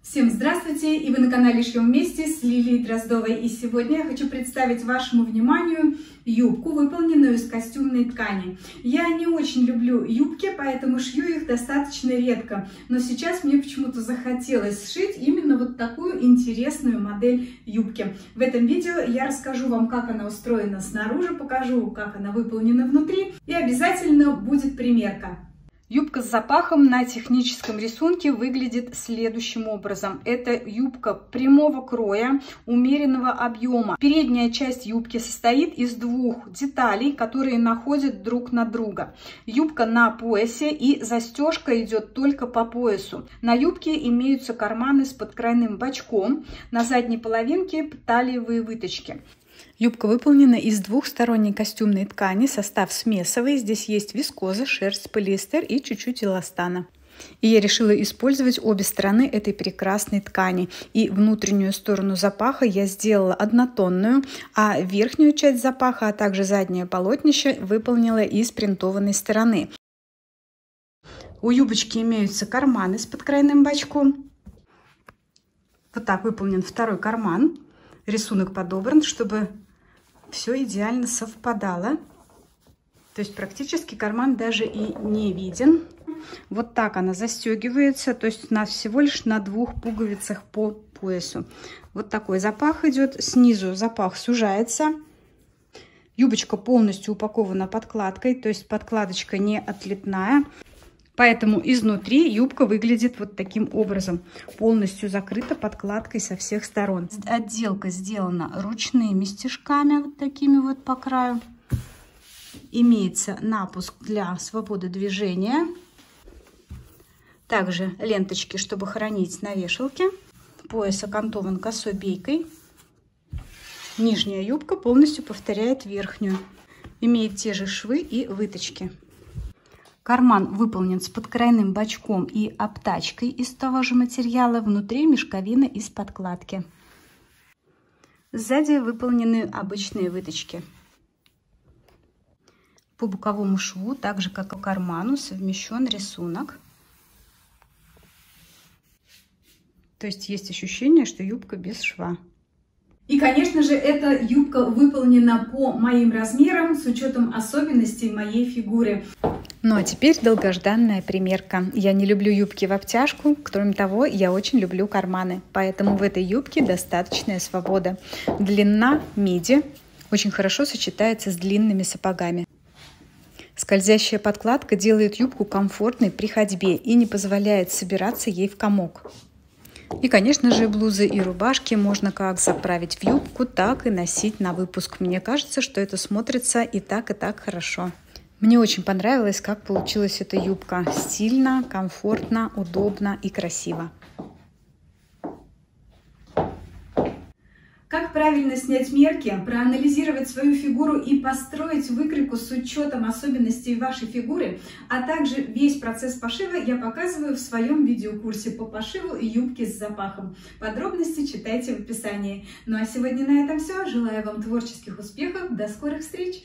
Всем здравствуйте! И вы на канале Шьем вместе с Лилией Дроздовой. И сегодня я хочу представить вашему вниманию юбку, выполненную из костюмной ткани. Я не очень люблю юбки, поэтому шью их достаточно редко. Но сейчас мне почему-то захотелось сшить именно вот такую интересную модель юбки. В этом видео я расскажу вам, как она устроена снаружи, покажу, как она выполнена внутри. И обязательно будет примерка. Юбка с запахом на техническом рисунке выглядит следующим образом. Это юбка прямого кроя, умеренного объема. Передняя часть юбки состоит из двух деталей, которые находят друг на друга. Юбка на поясе и застежка идет только по поясу. На юбке имеются карманы с подкрайным бачком. На задней половинке талиевые выточки. Юбка выполнена из двухсторонней костюмной ткани, состав смесовый. Здесь есть вискоза, шерсть, полиэстер и чуть-чуть эластана. И я решила использовать обе стороны этой прекрасной ткани. И внутреннюю сторону запаха я сделала однотонную, а верхнюю часть запаха, а также заднее полотнище выполнила из принтованной стороны. У юбочки имеются карманы с подкрайным бачком. Вот так выполнен второй карман. Рисунок подобран, чтобы все идеально совпадало. То есть практически карман даже и не виден. Вот так она застегивается, то есть у нас всего лишь на двух пуговицах по поясу. Вот такой запах идет. Снизу запах сужается. Юбочка полностью упакована подкладкой, то есть подкладочка не отлетная. Поэтому изнутри юбка выглядит вот таким образом. Полностью закрыта подкладкой со всех сторон. Отделка сделана ручными стежками, вот такими вот по краю. Имеется напуск для свободы движения. Также ленточки, чтобы хранить на вешалке. Пояс окантован косой бейкой. Нижняя юбка полностью повторяет верхнюю. Имеет те же швы и выточки. Карман выполнен с подкрайным бачком и обтачкой из того же материала. Внутри мешковина из подкладки. Сзади выполнены обычные выточки. По боковому шву, так же как и карману, совмещен рисунок. То есть есть ощущение, что юбка без шва. И, конечно же, эта юбка выполнена по моим размерам с учетом особенностей моей фигуры. Ну а теперь долгожданная примерка. Я не люблю юбки в обтяжку, кроме того, я очень люблю карманы, поэтому в этой юбке достаточная свобода. Длина миди очень хорошо сочетается с длинными сапогами. Скользящая подкладка делает юбку комфортной при ходьбе и не позволяет собираться ей в комок. И, конечно же, блузы и рубашки можно как заправить в юбку, так и носить на выпуск. Мне кажется, что это смотрится и так, и так хорошо. Мне очень понравилось, как получилась эта юбка. Стильно, комфортно, удобно и красиво. Как правильно снять мерки, проанализировать свою фигуру и построить выкройку с учетом особенностей вашей фигуры, а также весь процесс пошива я показываю в своем видеокурсе по пошиву юбки с запахом. Подробности читайте в описании. Ну а сегодня на этом все. Желаю вам творческих успехов. До скорых встреч!